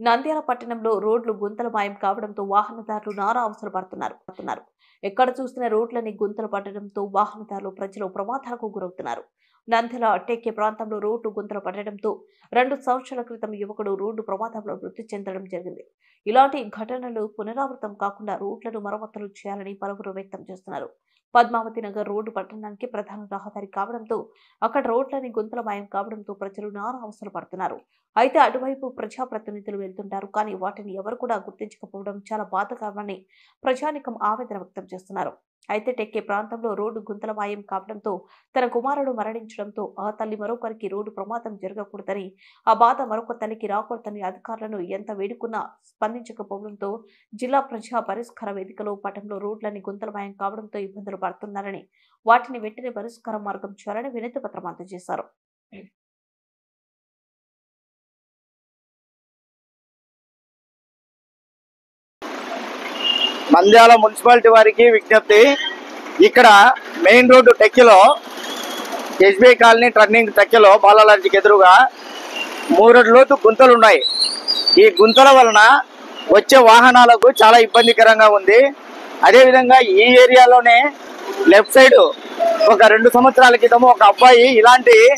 నంద్యాల పట్టణంలో రోడ్లు గుంతలు మాయం కావడంతో వాహనదారులు నానా అవసరపడుతున్నారు. పడుతున్నారు. ఎక్కడ చూసిన రోడ్లని గుంతలు పడడంతో వాహనదారులు ప్రజలు ప్రమాదాలకు గురవుతున్నారు. నంద్యాల టెక్కే ప్రాంతంలో రోడ్డు గుంతలు పడడంతో రెండు సంవత్సరాల క్రితం యువకుడు రోడ్డు ప్రమాదంలో మృతి చెందడం జరిగింది. ఇలాంటి ఘటనలు పునరావృతం కాకుండా రోడ్లను మరమ్మతులు చేయాలని పలువురు వ్యక్తం చేస్తున్నారు. పద్మావతి నగర్ రోడ్డు పట్టణానికి ప్రధాన రహదారి కావడంతో అక్కడ రోడ్లని గుంతలమయం కావడంతో ప్రజలు నానా అవసరం పడుతున్నారు. అయితే అటువైపు ప్రజాప్రతినిధులు వెళ్తుంటారు కానీ వాటిని ఎవరు కూడా గుర్తించకపోవడం చాలా బాధకరమని ప్రజానికం ఆవేదన వ్యక్తం చేస్తున్నారు. అయితే టెక్కే ప్రాంతంలో రోడ్డు గుంతలమాయం కావడంతో తన కుమారుడు మరణించడంతో ఆ తల్లి మరొకరికి రోడ్డు ప్రమాదం జరగకూడదని ఆ బాధ మరొక తల్లికి రాకూడదని అధికారులను ఎంత వేడుకున్నా స్పందించకపోవడంతో జిల్లా ప్రజా పరిష్కార వేదికలో పట్టణంలో రోడ్లని గుంతలమాయం కావడంతో ఇబ్బందులు పడుతున్నారని వాటిని వెంటనే పరిష్కార మార్గం చేయాలని వినతి పత్రం అందజేశారు. మంద్యాల మున్సిపాలిటీ వారికి విజ్ఞప్తి. ఇక్కడ మెయిన్ రోడ్డు టెక్కిలో ఎస్బీఐ కాలనీ టర్నింగ్ టెక్కిలో బాలాలజీకి ఎదురుగా మూడు లోతు గుంతలు ఉన్నాయి ఈ గుంతల వలన వచ్చే వాహనాలకు చాలా ఇబ్బందికరంగా ఉంది. అదేవిధంగా ఈ ఏరియాలోనే లెఫ్ట్ సైడ్ ఒక రెండు సంవత్సరాల క్రితం ఒక అబ్బాయి ఇలాంటి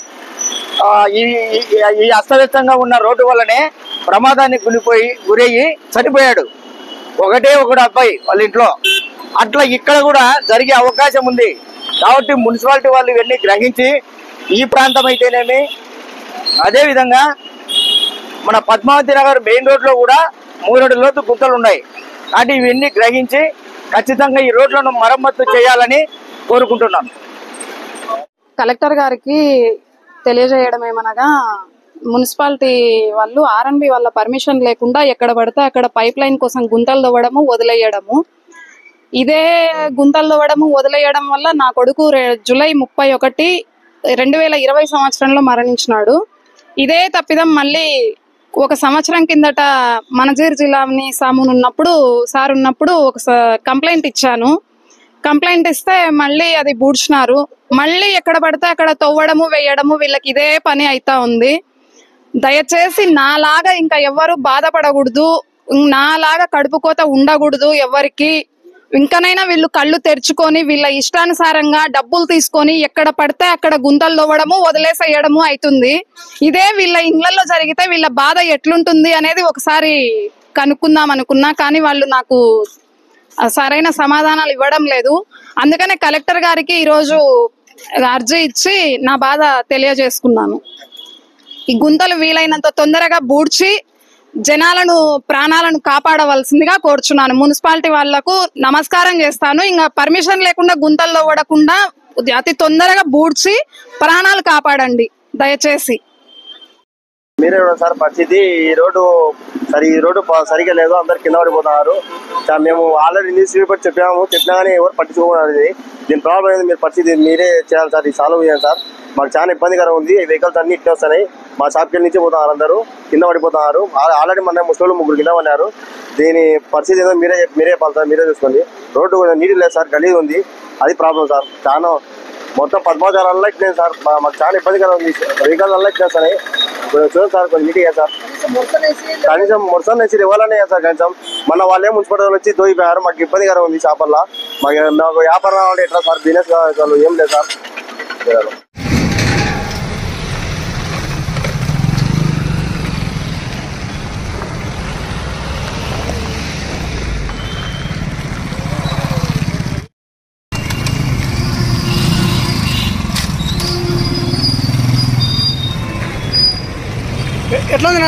ఈ ఈ- ఈ అస్తవ్యస్తంగా ఉన్న రోడ్డు వల్లనే ప్రమాదానికి గురిపోయి గురయ్యి చనిపోయాడు. ఒకటే ఒకడు అబ్బాయి వాళ్ళ ఇంట్లో. అట్లా ఇక్కడ కూడా జరిగే అవకాశం ఉంది. కాబట్టి మున్సిపాలిటీ వాళ్ళు ఇవన్నీ గ్రహించి ఈ ప్రాంతం అయితేనేమి అదేవిధంగా మన పద్మావతి నగర్ మెయిన్ రోడ్లో కూడా మూడు లోతు గుంతలు ఉన్నాయి. కాబట్టి ఇవన్నీ గ్రహించి ఖచ్చితంగా ఈ రోడ్లను మరమ్మతు చేయాలని కోరుకుంటున్నాను కలెక్టర్ గారికి తెలియజేయడం ఏమనగా మున్సిపాలిటీ వాళ్ళు ఆర్ఎన్బి వాళ్ళ పర్మిషన్ లేకుండా ఎక్కడ పడితే అక్కడ పైప్ లైన్ కోసం గుంతలు తవ్వడము వదిలేయడము. ఇదే గుంతలు తవ్వడము వదిలేయడం వల్ల నా కొడుకు జూలై ముప్పై ఒకటి రెండు వేల ఇరవై సంవత్సరంలో మరణించినాడు. ఇదే తప్పిదం మళ్ళీ ఒక సంవత్సరం కిందట మనజీర్ జిల్లాని సామున్ ఉన్నప్పుడు సార్ ఉన్నప్పుడు ఒక కంప్లైంట్ ఇచ్చాను. కంప్లైంట్ ఇస్తే మళ్ళీ అది బూడ్చినారు. మళ్ళీ ఎక్కడ పడితే అక్కడ తవ్వడము వేయడము వీళ్ళకి ఇదే పని అవుతా ఉంది. దయచేసి నాలాగా ఇంకా ఎవ్వరు బాధపడకూడదు. నాలాగా కడుపు కోత ఉండకూడదు ఎవరికి ఇంకనైనా వీళ్ళు కళ్ళు తెరుచుకొని వీళ్ళ ఇష్టానుసారంగా డబ్బులు తీసుకొని ఎక్కడ పడితే అక్కడ గుంతలు తవ్వడము వదిలేసేయడము అవుతుంది ఇదే వీళ్ళ ఇండ్లలో జరిగితే వీళ్ళ బాధ ఎట్లుంటుంది అనేది ఒకసారి కనుక్కుందాం అనుకున్నా కానీ వాళ్ళు నాకు సరైన సమాధానాలు ఇవ్వడం లేదు. అందుకనే కలెక్టర్ గారికి ఈరోజు అర్జీ ఇచ్చి నా బాధ తెలియజేసుకున్నాను. ఈ గుంతలు వీలైనంత తొందరగా బూడ్చి జనాలను ప్రాణాలను కాపాడవలసిందిగా కోరుచున్నాను. మున్సిపాలిటీ వాళ్ళకు నమస్కారం చేస్తాను. ఇంకా పర్మిషన్ లేకుండా గుంతల్లో ఓడకుండా అతి తొందరగా బూడ్చి ప్రాణాలు కాపాడండి. దయచేసి. మీరే సార్ పరిస్థితి ఈ రోడ్డు సరి ఈ రోడ్డు సరిగా లేదు. అందరు కింద పడిపోతున్నారు. సార్ మేము ఆల్రెడీ న్యూస్ పేపర్ చెప్పాము. చెప్పినా కానీ ఎవరు పట్టించుకోవాలి ఇది దీని ప్రాబ్లం ఏంది? మీరు పరిస్థితి మీరే చేయాలి సార్. ఇది సాల్వ్ చేయాలి సార్. మాకు చాలా ఇబ్బందికరం ఉంది. ఈ వెహికల్స్ అన్ని ఇట్టే వస్తున్నాయి. మా షాప్కి నుంచి పోతున్నారు అందరూ. కింద పడిపోతున్నారు. ఆల్రెడీ మన ముసలి ముగ్గురు కింద పడినారు. దీని పరిస్థితి ఏదో మీరే మీరే చెప్పాలి మీరే చూసుకోండి. రోడ్డు కొంచెం నీటి లేదు సార్ గలీజ్ ఉంది. అది ప్రాబ్లం సార్. చాలా మొత్తం పద్మాచారాలలో ఇట్లేదు సార్. మాకు చాలా ఇబ్బందికరంగా ఉంది. వెహికల్ వల్ల ఇట్లేస్తున్నాయి కొంచెం చూడండి సార్ కొంచెం నీట్గా సార్. కనీసం మొత్తం వేసి ఇవ్వాలనే సార్ కనీసం. మన వాళ్ళే మున్సిపాలిటీ వచ్చి దోయిపోయారు. మాకు ఇబ్బందికరంగా ఉంది చేపల్లో మాకు మాకు వ్యాపారం ఎట్లా సార్? బిజినెస్ కావాలి ఏం లేదు సార్. ఎట్లా ఉంది